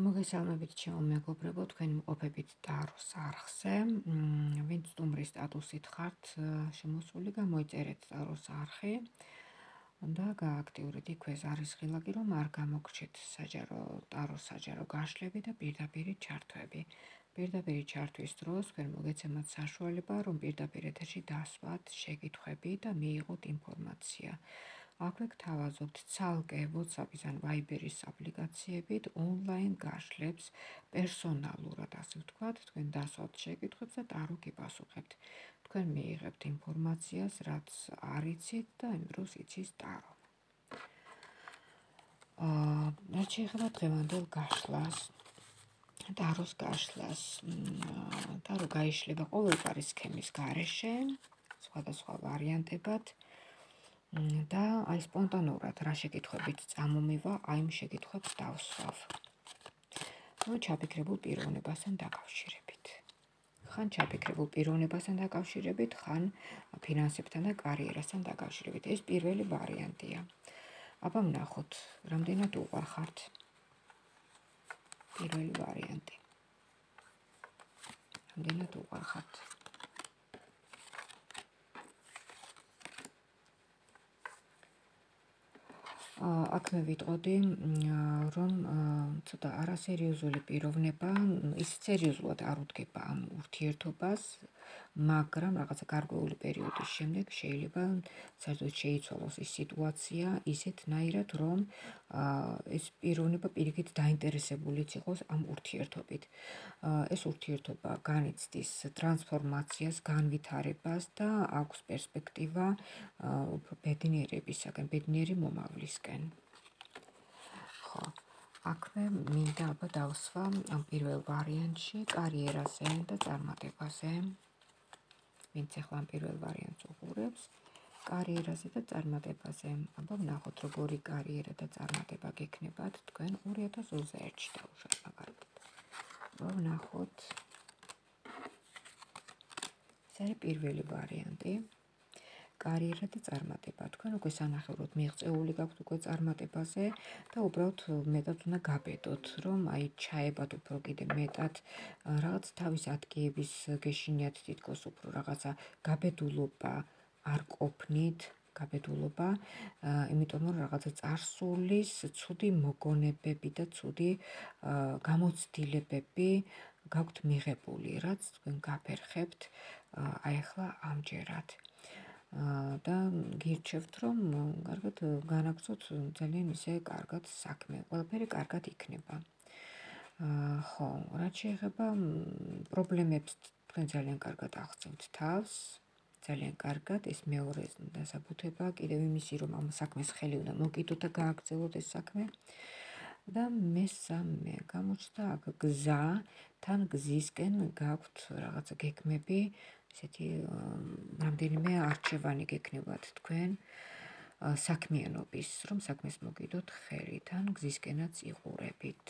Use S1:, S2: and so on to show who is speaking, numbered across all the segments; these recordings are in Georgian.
S1: მოგესალმებით ჩემო მეგობრებო, თქვენი მყოფებით ტაროს არხზე. ვინც სტუმრის სტატუსით ხართ შემოსული, გამოიწერეთ ტაროს არხი და გააქტიურეთ იქვე არის ღილაკი, რომ არ გამოგრჩეთ საჯარო ტაროს საჯარო გაშლები და პირდაპირ ჩართვები. პირდაპირ ჩართვის დროს თქვენ მოგეცემათ საშუალება, რომ პირდაპირ ეთერში დასვათ შეკითხვები და მიიღოთ ინფორმაცია. აქვე გთავაზობთ ცალკე WhatsApp-ის ან Viber-ის აპლიკაციებით ონლაინ გაშლებს პერსონალურად, ასე ვთქვათ, თქვენ დასვათ შეკითხვებს და ტარო გიპასუხებთ. თქვენ მიიღებთ ინფორმაციას, რაც არიცით და იმ დროს იცის ტარო. აა, რა შეიძლება დღევანდელ გაშლას? ტაროს გაშლას. ტარო გაიშლება ყოველ პარის სქემის გარეშე, სხვადასხვა ვარიანტებად. აა და აი სპონტანურად რა შეკითხვებით წამომივა, აი იმ შეკითხვებს დავსვავ. ნუ ჩაფიქრებულ პიროვნებასთან დაკავშირებით. ხან ჩაფიქრებულ პიროვნებასთან დაკავშირებით, ხან ფინანსებთან და კარიერასთან დაკავშირებით. ეს პირველი ვარიანტია. აბა ვნახოთ, რამდენად უყარხართ. პირველი ვარიანტი. რამდენად უყარხართ. აქვე ვიტყოდი რომ ცოტა არასერიოზული პიროვნება ის სერიოზულად არ უდგება ამ ურთიერთობას მაგრამ რაღაცა გარკვეული პერიოდის შემდეგ შეიძლება საერთოდ შეიცვალოს ის სიტუაცია ისეთნაირად, რომ ეს პიროვნება პირიქით დაინტერესებულიც იყოს ამ ურთიერთობით. ეს ურთიერთობა განიცდის ტრანსფორმაციას, განვითარებას და აქვს პერსპექტივა ბედნიერებისაგან, ბედნიერი მომავლისკენ. ხო. აქვე მინდა აბა დავსვა ამ პირველ ვარიანტში კარიერაზე და წარმატებაზე. ვინც ახლა ამ პირველ ვარიანტს უყურებს კარიერაზე და წარმატებაზე. აბა ვნახოთ როგორი კარიერა და წარმატება გექნებათ თქვენ 2021-ში დაუშვათ მაგალითად. აბა ვნახოთ ეს არის პირველი ვარიანტი. კარიერა და წარმატება. თქვენ უკვე სანახევროდ მიღწეული გაქვთ უკვე წარმატებაზე და უბრალოდ მეტად უნდა გაბედოთ, რომ აი ჩაებათ უფრო კიდე მეტად რაღაც თავის ადგილების გეშინიათ თითქოს უფრო რაღაცა გაბედულობა არ ყოფნით გაბედულობა, იმიტომ რომ რაღაცა წარსულის ცუდი მოგონებები და ცუდი გამოცდილებები გაქვთ მიღებული, რაც თქვენ გაფერხებთ აი ახლა ამჯერად. და გირჩევთ რომ კარგად განაგწოთ ძალიან ისე კარგად საქმე. ყველაფერი კარგად იქნება. ხო, რაც შეიძლება პრობლემებს თქვენ ძალიან კარგად აღწევთ თავს. ძალიან კარგად ეს მეორე დასაბუთება კიდევ იმისი რომ ამ საქმეს ხელი უნდა მოკიდოთ და გააგრძელოთ ეს საქმე. და მესამე გამოჩნდა აქ გზა, თან გზისკენ გაქვთ რაღაცა გეკმები, ესეთი რამდენიმე არჩევანი გექნებათ თქვენ საქმიანობის, რომ საქმეს მოგიდოთ ხელიდან, გზისკენაც იყურებით.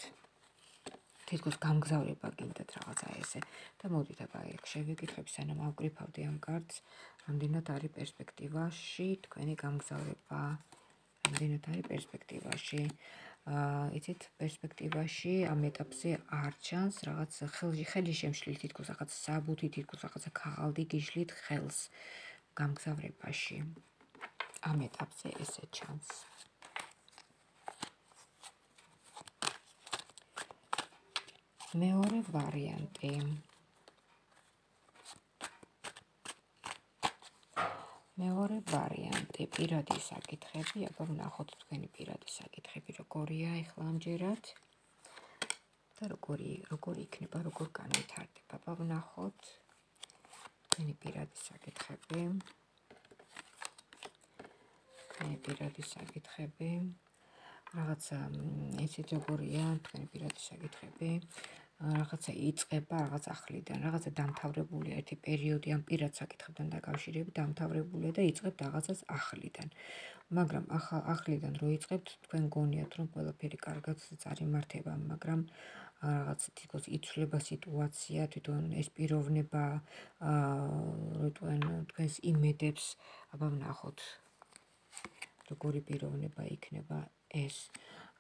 S1: თითქოს გამგზავრება გინდათ რაღაცა ესე და მოდით აბა ეგ შევეკითხებ სანამ ავკრიფავდი ამ კარტს, რამდენად არის პერსპექტივაში თქვენი გამგზავრება, რამდენად არის პერსპექტივაში. აა იცით პერსპექტივაში ამ ეტაპზე არ ჩანს რაღაც ხელში ხელი შემშლილი თითქოს რაღაც საბუთი თითქოს რაღაცა ქაღალდი გიშლით ხელს გამგზავრებაში. ამ ეტაპზე ესე ჩანს. მეორე ვარიანტი მეორე ვარიანტი პირადი საკითხები, აბა ვნახოთ თქვენი პირადი საკითხები როგორია ახლა ამჯერად. და როგორი როგორი იქნება, როგორ განვითარდება. აბა ვნახოთ თქვენი პირადი საკითხები. თქვენი პირადი საკითხები. რაღაცა ისეთ როგორია თქვენი პირადი საკითხები. რაღაცა იწება რაღაც ახლიდან, რაღაცა დამთავრებული ერთი პერიოდი ამ პირად საკითხებთან დაკავშირებით დამთავრებულია და იწება რაღაცას ახლიდან. მაგრამ ახალ ახლიდან რო იწებთ, თქვენ გონიათ რომ ყველაფერი კარგად წარიმართება, მაგრამ რაღაც თითქოს იცვლება სიტუაცია, თვითონ ეს პიროვნება აა თქვენ თქვენს იმედებს, აბა ვნახოთ როგორი პიროვნება იქნება ეს.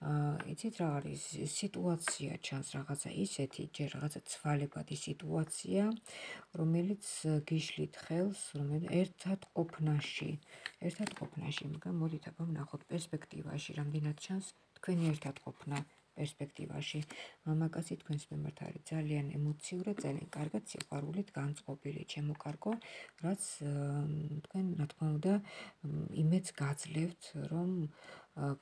S1: იცით რა არის? სიტუაცია ჩანს რაღაცა ისეთი ჯერ რაღაცა ცვალებადი სიტუაცია რომელიც გიშლით ხელს რომელიც ერთად ყოფნაში ერთად ყოფნაში მაგრამ მოდით აბა ვნახოთ პერსპექტივაში რამდენად ჩანს თქვენი ერთად ყოფნა პერსპექტივაში მამაკაცი თქვენს მიმართ არის ძალიან ემოციურად, ძალიან კარგად სიყვარულით განწყობილი, ჩემო კარგო, რაც თქვენ რა თქმა უნდა იმედს გაძლევთ, რომ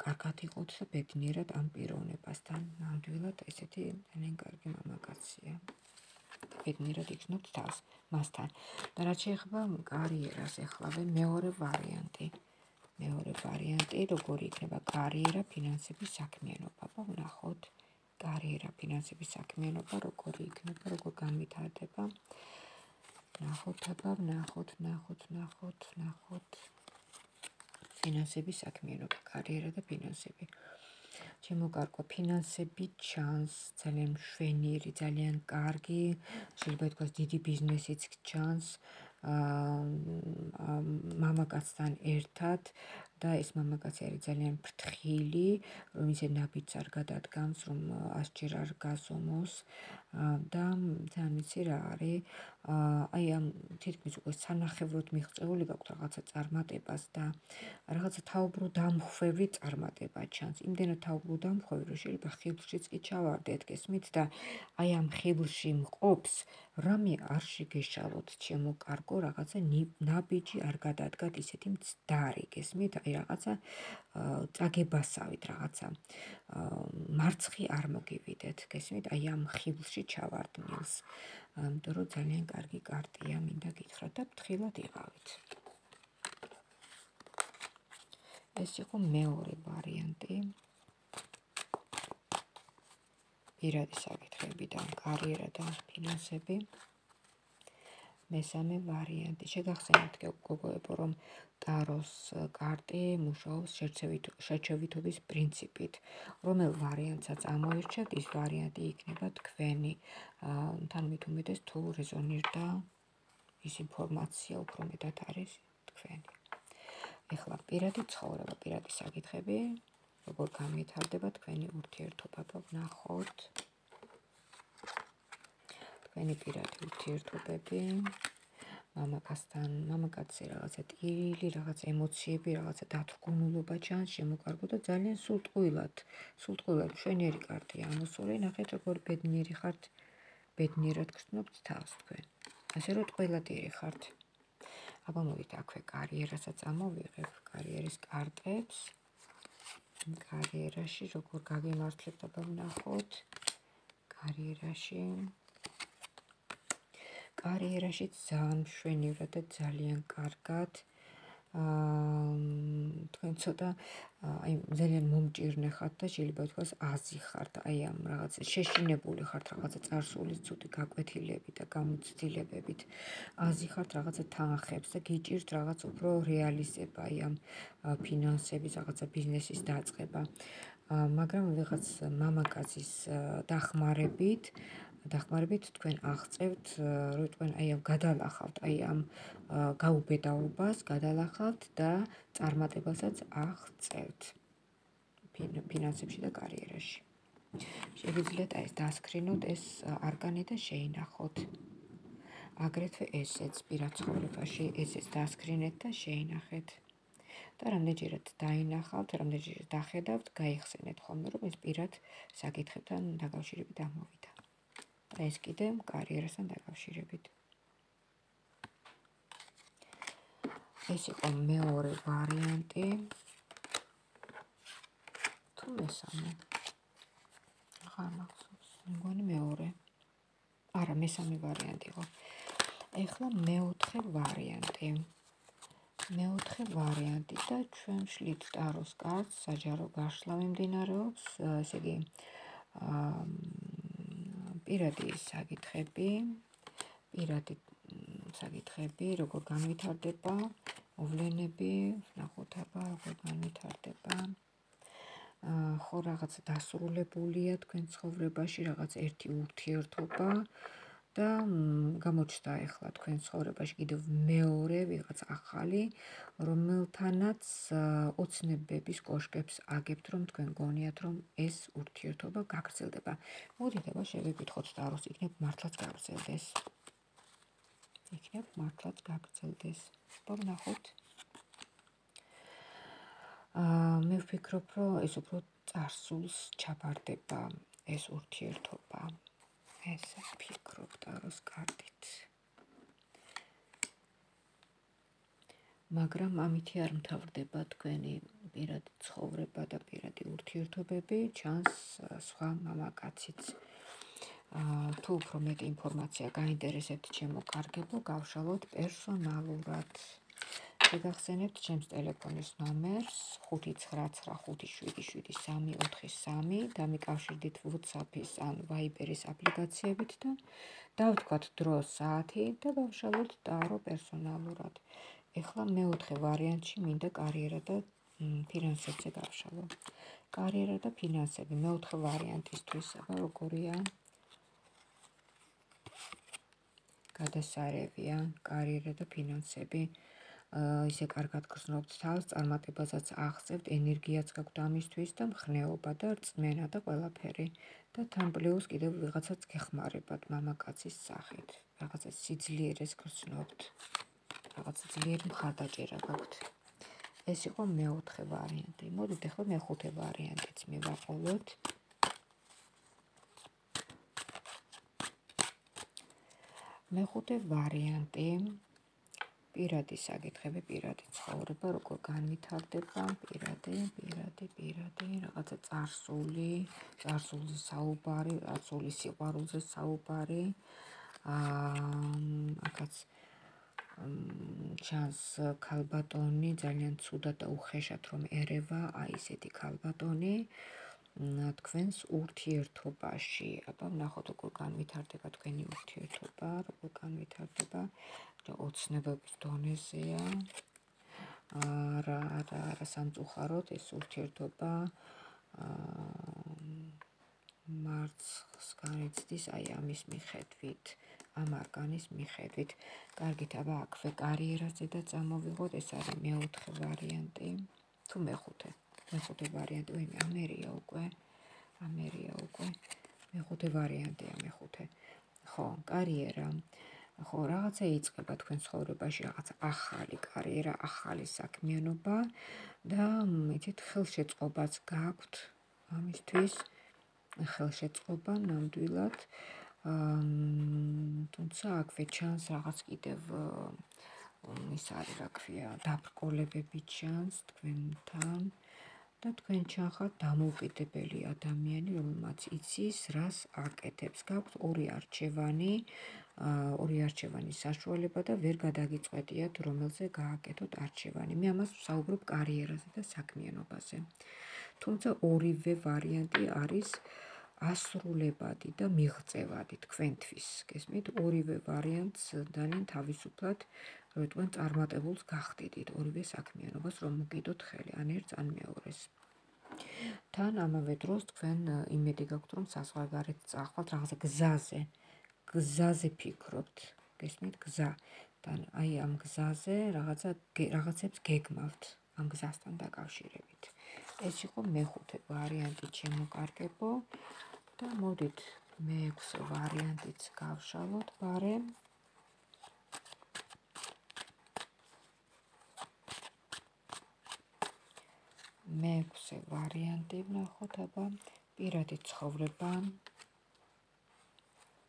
S1: კარგად იყოთ და ბედნიერად ამ პიროვნებასთან. ნამდვილად ესეთი ძალიან კარგი მამაკაცია. ბედნიერად იქნოთ თავს მასთან. და რაც შეეხება კარიერას, ეხლავე მეორე ვარიანტი. მეორე ვარიანტი, როგორი იქნება კარიერა, ფინანსები, საქმიანობა. ვნახოთ კარიერა, ფინანსები, საქმიანობა, როგორი იქნება, როგორ განვითარდება. ვნახოთ აბა, ვნახოთ, ვნახოთ, ვნახოთ, ვნახოთ. ფინანსები, საქმიანობა, კარიერა და ფინანსები. ჩემო კარგო, ფინანსები ჩანს ძალიან მშვენიერი, ძალიან კარგი, შეიძლება ითქვას დიდი ბიზნესიც ჩანს. მამაკაცთან ერთად და ეს მამაკაცი არის ძალიან ფრთხილი, რომ ისე ნაბიჯს არ გადადგამს, რომ ასჯერ არ გასომოს და ძალიან იცი რა არის, აი ამ თითქმის უკვე სანახევროდ მიღწეული გაქვთ რაღაცა წარმატებას და რაღაცა თაობრო დამხვევი წარმატება ჩანს. იმდენად თაობრო დამხვევი, რომ შეიძლება ხილშიც კი ჩავარდეთ, გესმით და აი ამ ხილში მყოფს რამე არ შეგეშალოთ, ჩემო კარგო, რაღაცა ნაბიჯი არ გადადგათ ისეთი მცდარი, გესმით? აი რაღაცა წაგებასავით რაღაცა მარცხი არ მოგივიდეთ, გესმით? აი ამ ხილში ჩავარდნილს. ამიტომ რომ ძალიან კარგი კარტია, მინდა გითხრათ და ფრთხილად იყავით. ეს იყო მეორე ვარიანტი. პირადი საკითხებიდან კარიერა და ფინანსები. მესამე ვარიანტი. შეგახსენეთ გოგოებო, რომ ტაროს კარტი მუშაობს შეჩევითობის პრინციპით. რომელ ვარიანტსაც ამოირჩევთ, ის ვარიანტი იქნება თქვენი. თან მით უმეტეს თუ რეზონირდა ის ინფორმაცია უფრო მეტად არის თქვენი. ეხლა პირადი ცხოვრება, პირადი საკითხები, როგორ განვითარდება თქვენი ურთიერთობა, ვნახოთ. თქვენი პირადი ურთიერთობები მამაკაცთან, მამაკაცი რაღაცა ტირილი, რაღაცა ემოციები, რაღაცა დათრგუნულობა ჩანს, შემოკარგო და ძალიან სულტყვილად, სულტყვილად მშვენიერი კარტია ამოსული, ნახეთ როგორ ბედნიერი ხართ, ბედნიერად გრძნობთ თავს თქვენ. ასე რომ ტყვილადიერი ხართ. აბა მოვით აქვე კარიერასაც ამოვიღებ, კარიერის კარტებს. კარიერაში როგორ გაგიმართლებთ, აბა ვნახოთ. კარიერაში კარიერაშიც ძალიან მშვენივრა და ძალიან კარგად თქვენ ცოტა აი ძალიან მომჭირნე ხართ და შეიძლება თქვას აზი ხართ, აი ამ რაღაც შეშინებული ხართ რაღაცა царსულის ცუდი გაკვეთილებით და გამოცდილებებით. აზი ხართ რაღაცა თანხებს და გიჭირთ რაღაც უფრო რეალიზება, აი ამ ფინანსების რაღაცა ბიზნესის დაწყება. მაგრამ ვიღაც მამაკაცის დახმარებით აა დახმარებით თქვენ აღწევთ რომ თქვენ აი ამ გადალახავთ აი ამ გაუბედაობას გადალახავთ და წარმატებასაც აღწევთ ფინანსებში და კარიერაში. შეგიძლიათ აი ეს დასკრინოთ ეს არგანი და შეინახოთ. აგრეთვე ესეც პირად ცხოვრებაში ესეც დასკრინეთ და შეინახეთ. და რამდენჯერად დაინახავთ, რამდენჯერად დახედავთ, გაიხსენეთ ხოლმე, რომ ეს პირად საკითხებთან დაკავშირებით ამოვიდა. ეს კიდე კარიერასთან დაკავშირებით. ეს იყო მეორე ვარიანტი. თუ მესამე. ახლა მახსოვს, მგონი მეორე. არა, მესამე ვარიანტი იყო. ეხლა მეოთხე ვარიანტი. მეოთხე ვარიანტი და ჩვენ შლით ტაროს კარტს, საჯარო გაშლა მიმდინარეობს, ესე იგი აა პირადი საკითხები, პირადი საკითხები, როგორ განვითარდება მოვლენები, ნახოთ აბა როგორ განვითარდება. აა ხო რაღაც დასრულებულია თქვენ ცხოვრებაში, რაღაც ერთი ურთიერთობა და გამოჩნდა ახლა თქვენ ცხოვრებაში კიდევ მეორე ვიღაც ახალი, რომელთანაც ოცნებების კოშკებს აგებთ, რომ თქვენ გონიათ, რომ ეს ურთიერთობა გაგრძელდება. მოდით აბა შევეკითხოთ ტაროს, იქნებ მართლაც გაგრძელდეს. იქნებ მართლაც გაგრძელდეს. ვნახოთ. აა მე ვფიქრობ, რომ ეს უფრო წარსულს ჩაბარდება ეს ურთიერთობა. ეს ვფიქრობ ტაროს კარტით. მაგრამ ამითი არ მთავრდება თქვენი პირადი ცხოვრება და პირადი ურთიერთობები, ჩანს სხვა მამაკაციც. აა თუ უფრო მეტი ინფორმაცია გაინტერესებთ ჩემო კარგებო, გავშალოთ პერსონალურად. შეგახსენებთ ჩემს ტელეფონის ნომერს 599577343 და მიკავშირდით WhatsApp-ის ან Viber-ის აპლიკაციებით და დავთქვათ დრო საათი და დავშალოთ ტარო პერსონალურად. ეხლა მეოთხე ვარიანტში მინდა კარიერა და ფინანსებზე გავშალო. კარიერა და ფინანსები მეოთხე ვარიანტისთვის, აბა როგორია? გადასარევია კარიერა და ფინანსები. ისე კარგად გრძნობთ თავს, წარმატებასაც აღწევთ, ენერგიაც გაქვთ ამისთვის და მხნეობა და რწმენა და ყველაფერი. და თან პლუს კიდევ ვიღაცაც გეხმარებათ მამაკაცის სახით. რაღაცა სიძლიერეს გრძნობთ. რაღაცა ძლიერი მხარდაჭერა გაქვთ. ეს იყო მეოთხე ვარიანტი. მოდით ახლა მეხუთე ვარიანტიც მივაყოლოთ. მეხუთე ვარიანტი პირადი საკითხები, პირადი ცხოვრება, როგორ განვითარდება, პირადი, პირადი, პირადი, რაღაცა царსული, царსულზე საუბარი, царსული სიყვარულზე საუბარი. აა, აქაც ჩანს ქალბატონი ძალიან ცუდად და უხეშად რომ ერევა, აი ესეთი ქალბატონი. აა თქვენს ურთიერთობაში. აბა ნახოთ როგორ განვითარდება თქვენი ურთიერთობა, როგორ განვითარდება. ოცნებების დონეზეა. არა, არა, არა სამწუხაროდ ეს ურთიერთობა აა მარცხს განიცდის აი ამის მიხედვით, ამ არკანის მიხედვით. კარგით, აბა აქვე კარიერაზე და წამოვიღოთ, ეს არის მეოთხე ვარიანტი. თუ მეხუთე, მეხუთე ვარიანტი, ვინ ამერია უკვე? ამერია უკვე. მეხუთე ვარიანტია მეხუთე. ხო, კარიერა. ხო, რაღაცა იწყება თქვენ ცხოვრებაში, რაღაც ახალი კარიერა, ახალი საქმიანობა და იცით ხელშეწყობაც გაქვთ ამისთვის. ხელშეწყობა ნამდვილად აა თუმცა აქვე ჩანს რაღაც კიდევ ის არის რა ქვია, დაბრკოლებები ჩანს თქვენთან. და თქვენ ჩახართ დამოუკიდებელი ადამიანი, რომელმაც იცის, რას აკეთებს. გაქვთ ორი არჩევანი, ორი არჩევანის საშუალება და ვერ გადაგიწყვეტიათ რომელზე გააკეთოთ არჩევანი. მე ამას ვსაუბრობ კარიერაზე და საქმიანობაზე. თუმცა ორივე ვარიანტი არის ასრულებადი და მიღწევადი თქვენთვის. გესმით, ორივე ვარიანტს ძალიან თავისუფლად როიტყვენ წარმატებულს გახდიდით ორივე საქმიანობას რომ მოგიდოთ ხელი ან ერთს ან მეორეს. თან ამავე დროს თქვენ იმედი გაქვთ რომ საზღვარგარეთ წახვალთ რაღაცა გზაზე. გზაზე ფიქრობთ, გესმით გზა და აი ამ გზაზე რაღაცა რაღაცებს გეგმავთ ამ გზასთან დაკავშირებით. ეს იყო მეხუთე ვარიანტი შემოკარგებო და მოდით მეექვსე ვარიანტიც გავშალოთ ბარემ. მეექვსე ვარიანტი ვნახოთ აბა პირადი ცხოვრება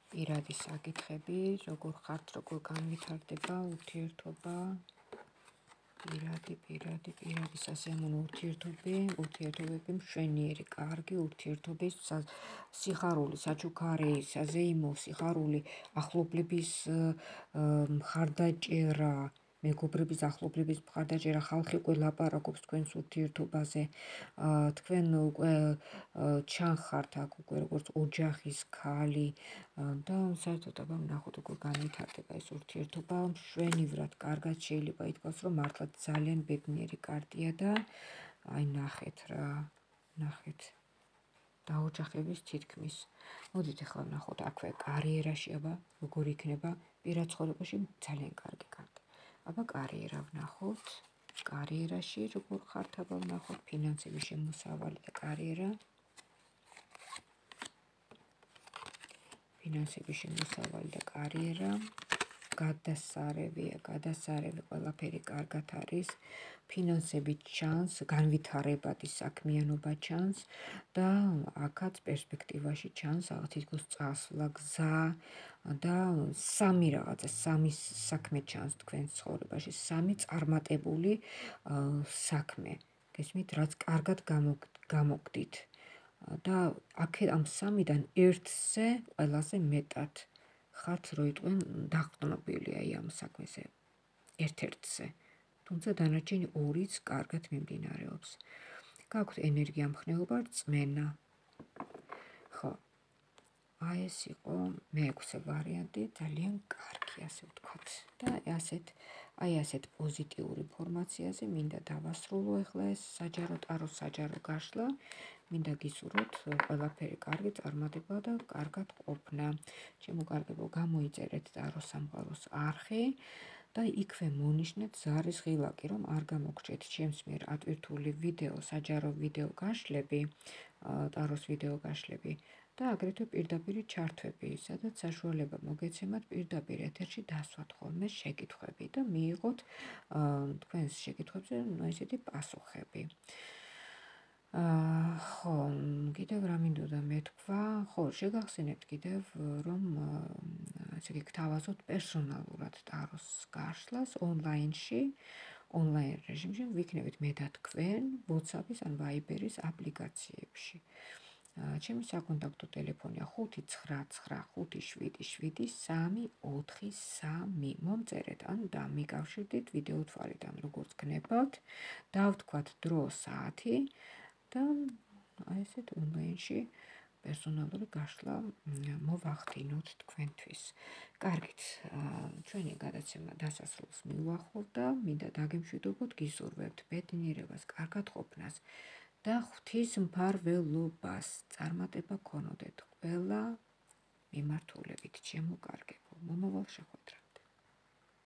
S1: პირადი საკითხები, როგორ ხართ, როგორ განვითარდება ურთიერთობა. პირადი, პირადი, პირადი სასიამოვნო ურთიერთობები, ურთიერთობები მშვენიერი, კარგი ურთიერთობის სიხარული, საჩუქარი, საზეიმო სიხარული, ახლობლების მხარდაჭერა, მეგობრების ახლობლების მხარდაჭერა ხალხი უკვე ლაპარაკობს თქვენს ურთიერთობაზე. თქვენ უკვე ჩანხართ აქ უკვე როგორც ოჯახის ქალი და საერთოდ აბა ნახოთ უკვე განვითარდება ეს ურთიერთობა. მშვენივრად, კარგად შეიძლება ითქვას, რომ მართლა ძალიან ბედნიერი კარტია და აი ნახეთ რა. ნახეთ. დაოჯახების თითქმის. მოდით ახლა ვნახოთ აქვე კარიერაში, აბა როგორ იქნება პირად ცხოვრებაში ძალიან კარგი კარტი. აბა კარიერა ვნახოთ. კარიერაში როგორ ხართ, აბა ვნახოთ ფინანსების შემოსავალი და კარიერა. ფინანსების შემოსავალი და კარიერა. გადასარევია, გადასარევი ყველაფერი კარგად არის. ფინანსები ჩანს, განვითარებადი საქმიანობა ჩანს და აქაც პერსპექტივაში ჩანს რაღაც თითქოს წასვლა, გზა და სამი რაღაცა, სამი საქმე ჩანს თქვენს ცხოვრებაში, სამი წარმატებული საქმე. გესმით, რაც კარგად გამოგდით. და აქ ამ სამიდან ერთზე ყველაზე მეტად ხართ როიტყვენ დაღწნობილი აი ამ საქმეზე ერთ-ერთზე. თუმცა დანარჩენი ორიც კარგად მიმდინარეობს. გაქვთ ენერგია მხნეობა რწმენა. ხო. აი ეს იყო მეექვსე ვარიანტი ძალიან კარგი ასე ვთქვათ. და ასეთ აი ასეთ პოზიტიური ფორმაციაზე მინდა დავასრულო ახლა ეს საჯარო ტარო საჯარო გაშლა მინდა გისურვოთ ყველაფერი კარგი წარმატება და კარგად ყოფნა. ჩემო კარგებო, გამოიწერეთ ტარო სამყაროს არხი და იქვე მონიშნეთ ზარის ღილაკი, რომ არ გამოგჭეთ ჩემს მიერ ატვირთული ვიდეო, საჯარო ვიდეო გაშლები, ტაროს ვიდეო გაშლები და აგრეთვე პირდაპირ ჩართვები, სადაც საშუალება მოგეცემათ პირდაპირ ეთერში დასვათ ხოლმე შეკითხვები და მიიღოთ თქვენს შეკითხვებზე ნუ ესეთი პასუხები. აა ხო, კიდევ რა მინდოდა მეთქვა? ხო, შეგახსენებთ კიდევ რომ ასე იგი გთავაზობთ პერსონალურად ტაროს გაშლას ონლაინში, ონლაინ რეჟიმში, ვიქნებით მე და თქვენ WhatsApp-ის ან Viber-ის აპლიკაციებში. ჩემი საკონტაქტო ტელეფონია 595777343. მომწერეთ ან დამიკავშირდით ვიდეო თვალიდან როგორც გნებავთ. დავთქვათ დრო, საათი. და აი ესეთ ონლაინში პერსონალური გაშლა მოვახდინოთ თქვენთვის. კარგით, ჩვენი გადაცემა დასასრულს მივახლოვ და მინდა დაგემშვიდობოთ, გისურვებთ ბედნიერებას, კარგად ყოფნას და ღვთის მფარველობას. წარმატება გქონოდეთ ყველა მიმართულებით, ჩემო კარგებო. მომავალ შეხვედრა